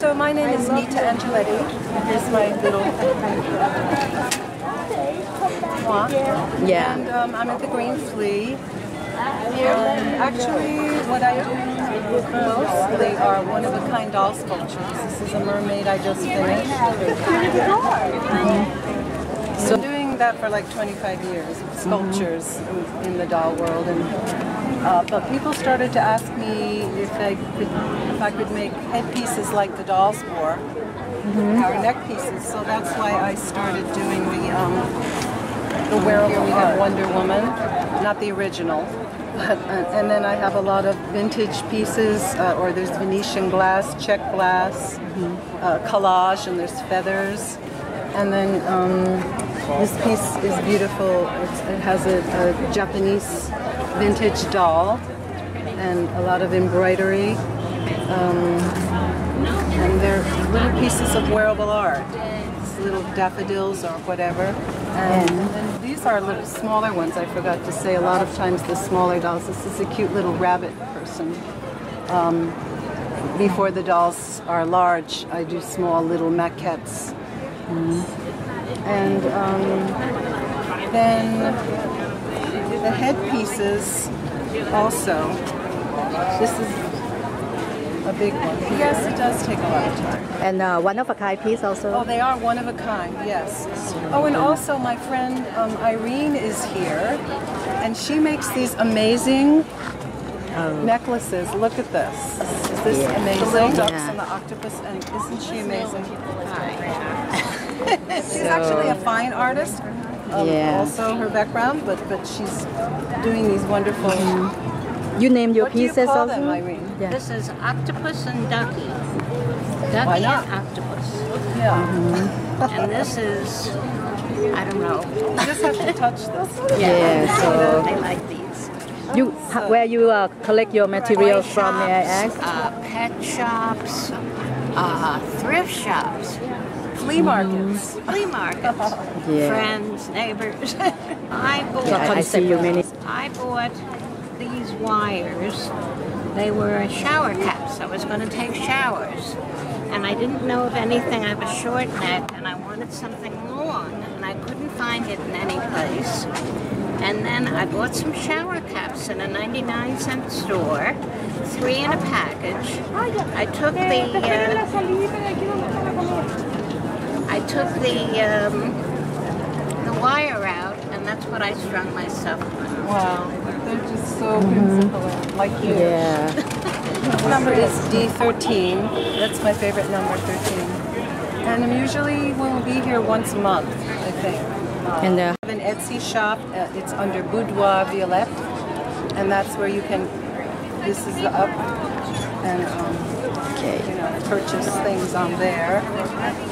so my name is Nita Angeletti. Here's my little moi. Yeah. And um, I'm at the Green Flea. And actually, what I do mostly are one-of-a-kind doll sculptures. This is a mermaid I just finished. Um, so I'm doing that for like 25 years, mm-hmm. sculptures in, in the doll world. And uh, but people started to ask me if I could if I could make headpieces like the dolls wore, our neck pieces. So that's why I started doing the um, the wearable. We have Wonder Woman, not the original. But, uh, and then I have a lot of vintage pieces, uh, or there's Venetian glass, Czech glass, uh, collage, and there's feathers. And then um, this piece is beautiful. It's, it has a, a Japanese vintage doll and a lot of embroidery. Um, and they're little pieces of wearable art, little daffodils or whatever. And, and these are little smaller ones. I forgot to say. A lot of times the smaller dolls. This is a cute little rabbit person. Um, before the dolls are large, I do small little maquettes. And um, then the headpieces also. This is a big one. Yes, it does take a lot of time. And uh, one of a kind piece also. Oh, they are one of a kind, yes. Oh, and also my friend um, Irene is here, and she makes these amazing necklaces. Look at this. Is this Yeah. amazing? The little ducks Yeah. and the octopus, and isn't she amazing? she's actually a fine artist. Um, Yeah. Also, her background, but but she's doing these wonderful. You name your What do you pieces call also. them, Irene? Yeah. This is octopus and ducky. Why Ducky not? and octopus. Yeah. And this is, I don't know. You just have to touch this. Yeah, so They like these. you ha- where you uh, collect your materials Toy from? May I ask? Uh, pet shops, uh, thrift shops, Flea markets. flea markets, Yeah. friends, neighbors. I bought. Yeah, I see you many. I bought these wires. They were shower caps. I was going to take showers. And I didn't know of anything. I have a short neck and I wanted something long and I couldn't find it in any place. And then I bought some shower caps in a 99 cent store, three in a package. I took the uh, I took the um, the wire out and that's what I strung my stuff on. Wow, they're just so beautiful, like you. Yeah. Number is D13. That's my favorite number, 13. And I'm usually will be here once a month, I think. And uh, I have an Etsy shop. Uh, it's under Boudoir Violette, and that's where you can. This is the up and um, you know purchase things on there.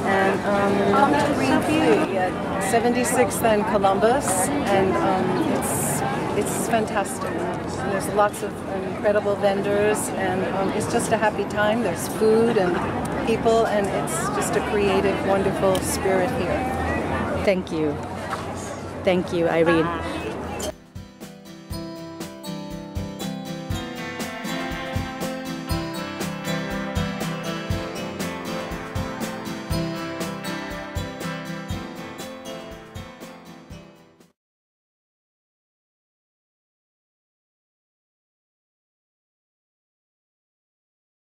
And um, come to Green Flea at 76th and Columbus, and um, it's it's fantastic. There's lots of incredible vendors, and um, it's just a happy time. There's food and people, and it's just a creative, wonderful spirit here. thank you, thank you, Irene.